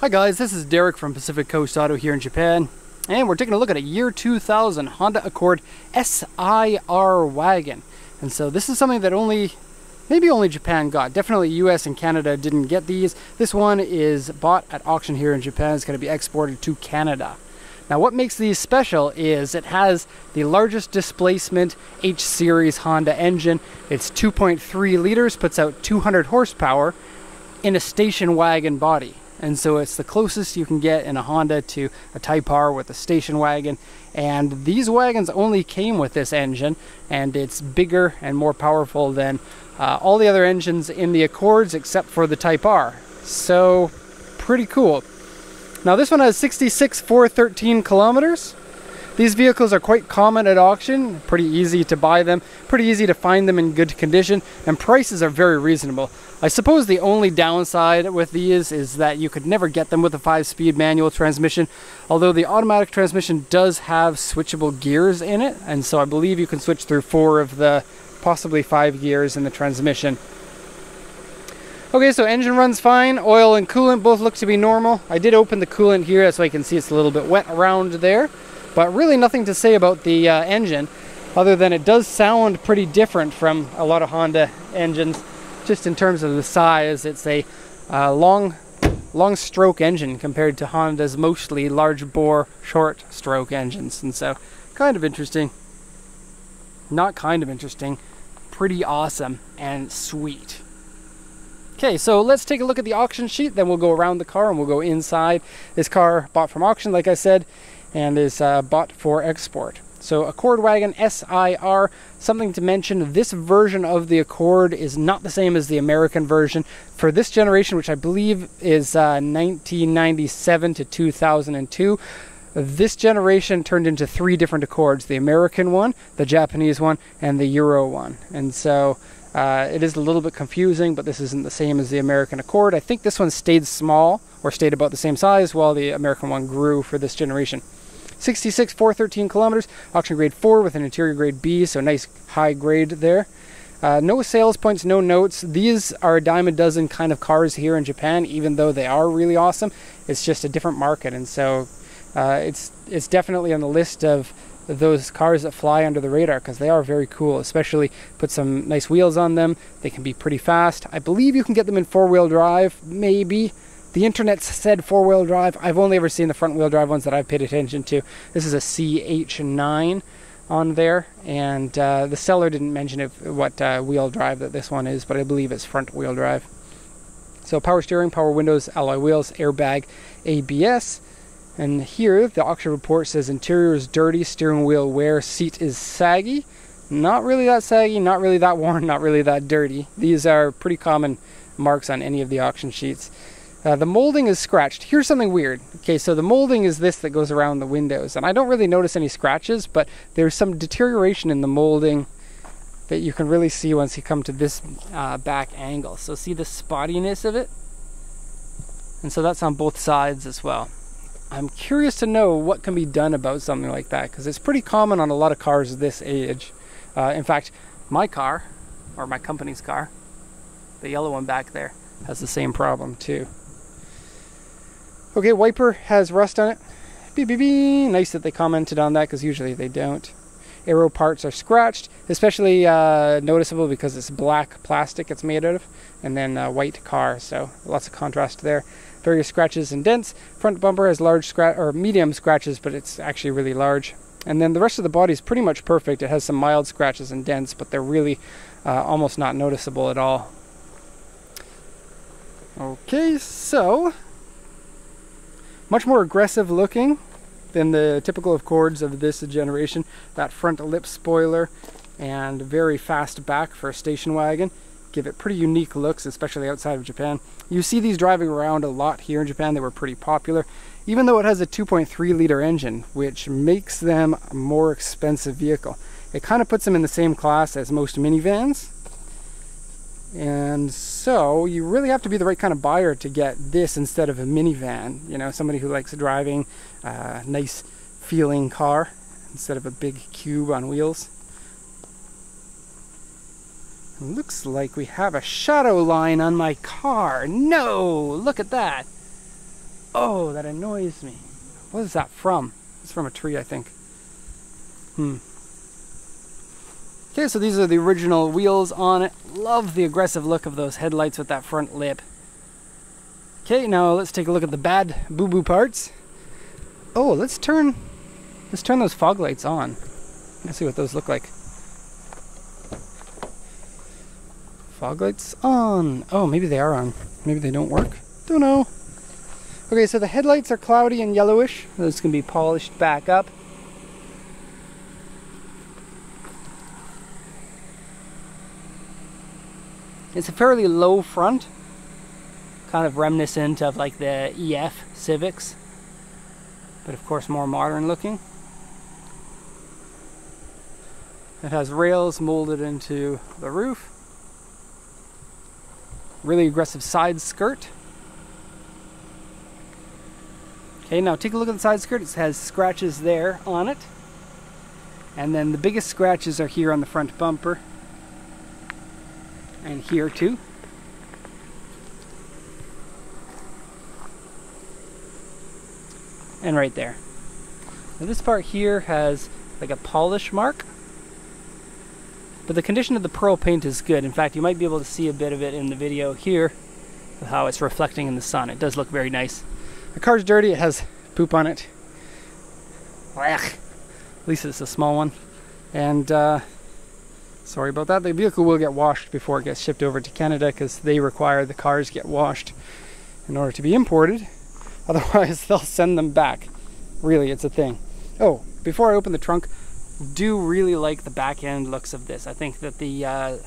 Hi guys, this is Derek from Pacific Coast Auto here in Japan, and we're taking a look at a year 2000 Honda Accord SIR wagon. And so this is something that only, maybe only Japan got. Definitely US and Canada didn't get these. This one is bought at auction here in Japan. It's going to be exported to Canada. Now what makes these special is it has the largest displacement H series Honda engine. It's 2.3 liters, puts out 200 horsepower in a station wagon body and so it's the closest you can get in a Honda to a Type R with a station wagon. And these wagons only came with this engine and it's bigger and more powerful than uh, all the other engines in the Accords except for the Type R. So pretty cool. Now this one has 66 413 kilometers these vehicles are quite common at auction, pretty easy to buy them, pretty easy to find them in good condition, and prices are very reasonable. I suppose the only downside with these is that you could never get them with a 5-speed manual transmission, although the automatic transmission does have switchable gears in it, and so I believe you can switch through four of the possibly five gears in the transmission. Okay, so engine runs fine. Oil and coolant both look to be normal. I did open the coolant here so I can see it's a little bit wet around there. But really nothing to say about the uh, engine other than it does sound pretty different from a lot of Honda engines just in terms of the size. It's a uh, long long stroke engine compared to Honda's mostly large bore short stroke engines and so kind of interesting. Not kind of interesting, pretty awesome and sweet. Okay, so let's take a look at the auction sheet, then we'll go around the car and we'll go inside. This car bought from auction, like I said, and is uh, bought for export. So Accord Wagon SIR, something to mention, this version of the Accord is not the same as the American version. For this generation, which I believe is uh, 1997 to 2002, this generation turned into three different Accords, the American one, the Japanese one, and the Euro one. And so uh, it is a little bit confusing, but this isn't the same as the American Accord. I think this one stayed small, or stayed about the same size, while the American one grew for this generation. 66 413 kilometers, auction grade 4 with an interior grade B, so nice high grade there. Uh, no sales points, no notes. These are a dime a dozen kind of cars here in Japan, even though they are really awesome. It's just a different market, and so uh, it's it's definitely on the list of those cars that fly under the radar because they are very cool. Especially put some nice wheels on them. They can be pretty fast. I believe you can get them in four-wheel drive, maybe. The internet said four wheel drive. I've only ever seen the front wheel drive ones that I've paid attention to. This is a CH9 on there, and uh, the seller didn't mention if, what uh, wheel drive that this one is, but I believe it's front wheel drive. So power steering, power windows, alloy wheels, airbag, ABS. And here the auction report says interior is dirty, steering wheel wear, seat is saggy. Not really that saggy, not really that worn, not really that dirty. These are pretty common marks on any of the auction sheets. Uh, the molding is scratched. Here's something weird. Okay, so the molding is this that goes around the windows, and I don't really notice any scratches, but there's some deterioration in the molding that you can really see once you come to this uh, back angle. So see the spottiness of it? And so that's on both sides as well. I'm curious to know what can be done about something like that, because it's pretty common on a lot of cars this age. Uh, in fact, my car, or my company's car, the yellow one back there, has the same problem too. Okay, wiper has rust on it. Beep, beep, beep. Nice that they commented on that because usually they don't. Aero parts are scratched, especially uh, noticeable because it's black plastic it's made out of, and then uh, white car, so lots of contrast there. Various scratches and dents. Front bumper has large scratch or medium scratches, but it's actually really large. And then the rest of the body is pretty much perfect. It has some mild scratches and dents, but they're really uh, almost not noticeable at all. Okay, so much more aggressive looking than the typical Accords of this generation. That front lip spoiler and very fast back for a station wagon give it pretty unique looks, especially outside of Japan. You see these driving around a lot here in Japan. They were pretty popular, even though it has a 2.3 liter engine, which makes them a more expensive vehicle. It kind of puts them in the same class as most minivans, and so you really have to be the right kind of buyer to get this instead of a minivan. You know, somebody who likes driving a nice feeling car instead of a big cube on wheels. Looks like we have a shadow line on my car. No, look at that. Oh, that annoys me. What is that from? It's from a tree, I think. Hmm. Okay, so these are the original wheels on it. Love the aggressive look of those headlights with that front lip. Okay, now let's take a look at the bad boo-boo parts. Oh, let's turn let's turn those fog lights on. Let's see what those look like. Fog lights on. Oh, maybe they are on. Maybe they don't work. Don't know. Okay, so the headlights are cloudy and yellowish. Those can be polished back up. It's a fairly low front, kind of reminiscent of like the EF Civics, but of course more modern looking. It has rails molded into the roof. Really aggressive side skirt. Okay, now take a look at the side skirt. It has scratches there on it. And then the biggest scratches are here on the front bumper. And here too. And right there. Now this part here has like a polish mark. But the condition of the pearl paint is good. In fact, you might be able to see a bit of it in the video here of how it's reflecting in the sun. It does look very nice. The car's dirty, it has poop on it. At least it's a small one. And uh, sorry about that. The vehicle will get washed before it gets shipped over to Canada because they require the cars get washed in order to be imported. Otherwise, they'll send them back. Really, it's a thing. Oh, before I open the trunk, do really like the back end looks of this. I think that the uh,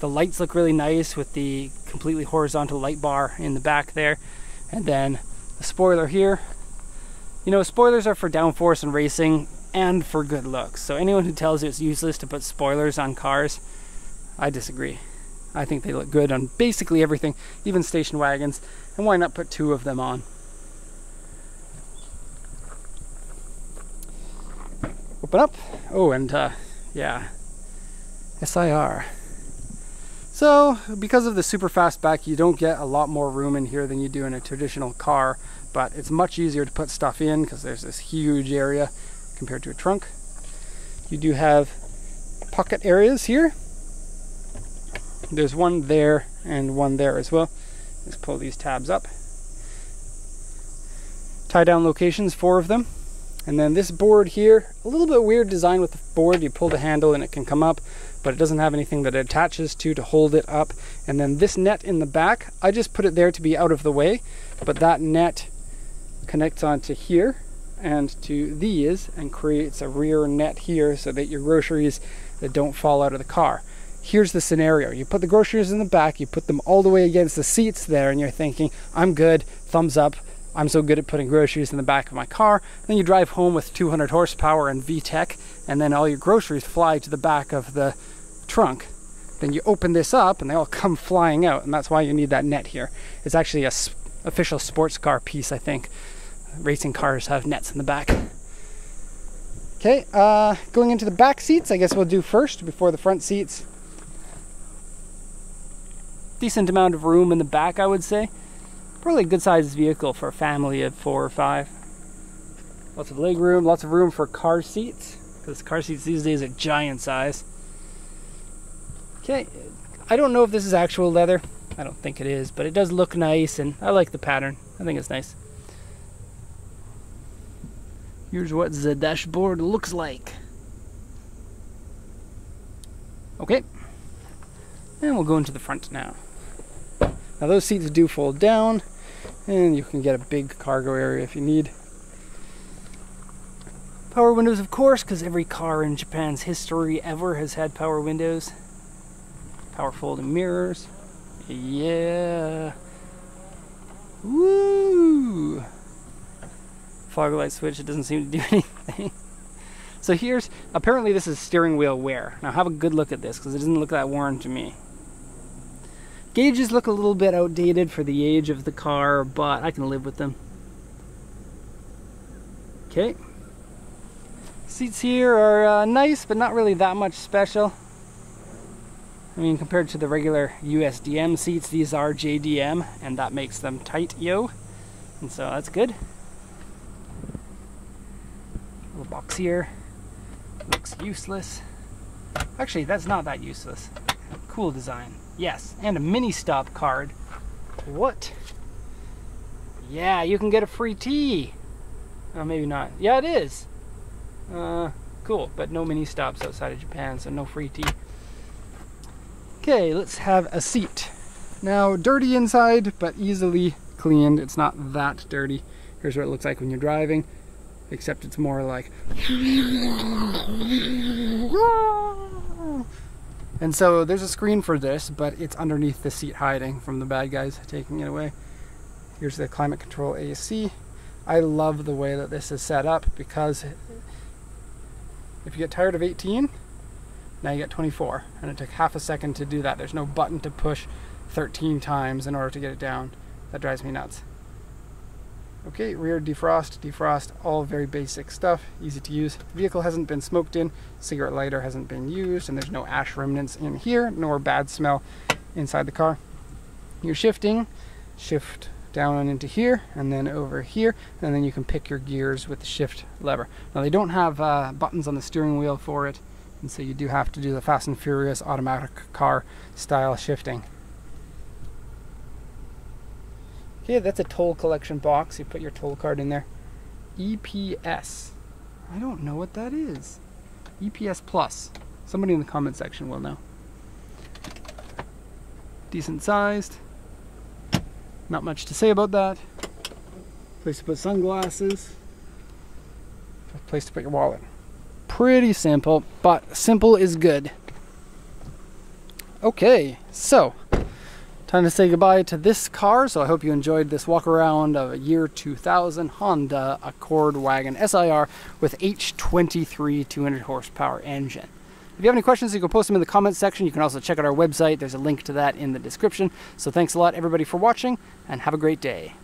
the lights look really nice with the completely horizontal light bar in the back there, and then the spoiler here. You know, spoilers are for downforce and racing and for good looks. So anyone who tells you it's useless to put spoilers on cars, I disagree. I think they look good on basically everything, even station wagons. And why not put two of them on? Open up. Oh, and uh, yeah, SIR. So, because of the super fast back, you don't get a lot more room in here than you do in a traditional car, but it's much easier to put stuff in because there's this huge area compared to a trunk. You do have pocket areas here. There's one there and one there as well. Let's pull these tabs up. Tie down locations, four of them. And then this board here, a little bit weird design with the board. You pull the handle and it can come up, but it doesn't have anything that it attaches to to hold it up. And then this net in the back, I just put it there to be out of the way, but that net connects onto here and to these and creates a rear net here so that your groceries that don't fall out of the car. Here's the scenario. You put the groceries in the back, you put them all the way against the seats there and you're thinking, I'm good, thumbs up, I'm so good at putting groceries in the back of my car. Then you drive home with 200 horsepower and VTEC, and then all your groceries fly to the back of the trunk. Then you open this up and they all come flying out, and that's why you need that net here. It's actually a official sports car piece, I think. Racing cars have nets in the back. Okay, uh, going into the back seats, I guess we'll do first before the front seats. Decent amount of room in the back, I would say. Probably a good sized vehicle for a family of four or five. Lots of leg room, lots of room for car seats, because car seats these days are giant size. Okay, I don't know if this is actual leather. I don't think it is, but it does look nice, and I like the pattern. I think it's nice. Here's what the dashboard looks like. Okay, and we'll go into the front now. Now those seats do fold down and you can get a big cargo area if you need. Power windows of course because every car in Japan's history ever has had power windows. Power folding mirrors. Yeah. Woo! Fog light switch, it doesn't seem to do anything. so here's, apparently this is steering wheel wear. Now have a good look at this because it doesn't look that worn to me. Gauges look a little bit outdated for the age of the car, but I can live with them. Okay. Seats here are uh, nice, but not really that much special. I mean, compared to the regular USDM seats, these are JDM, and that makes them tight, yo. And so that's good. Box here. Looks useless. Actually, that's not that useless. Cool design. Yes, and a Ministop card. What? Yeah, you can get a free tea. Oh, maybe not. Yeah, it is. Uh, cool, but no Ministops outside of Japan, so no free tea. Okay, let's have a seat. Now, dirty inside, but easily cleaned. It's not that dirty. Here's what it looks like when you're driving, except it's more like. And so there's a screen for this, but it's underneath the seat hiding from the bad guys taking it away. Here's the climate control AC. I love the way that this is set up because if you get tired of 18, now you get 24. And it took half a second to do that. There's no button to push 13 times in order to get it down. That drives me nuts. Okay, rear defrost, defrost, all very basic stuff, easy to use. Vehicle hasn't been smoked in, cigarette lighter hasn't been used, and there's no ash remnants in here, nor bad smell inside the car. You're shifting, shift down into here, and then over here, and then you can pick your gears with the shift lever. Now they don't have uh, buttons on the steering wheel for it, and so you do have to do the Fast and Furious automatic car style shifting. Okay, that's a toll collection box. You put your toll card in there. EPS. I don't know what that is. EPS Plus. Somebody in the comment section will know. Decent sized. Not much to say about that. Place to put sunglasses. Place to put your wallet. Pretty simple, but simple is good. Okay, so Time to say goodbye to this car, so I hope you enjoyed this walk around of a year 2000 Honda Accord Wagon SIR with H23 200 horsepower engine. If you have any questions, you can post them in the comments section. You can also check out our website. There's a link to that in the description. So thanks a lot, everybody, for watching, and have a great day.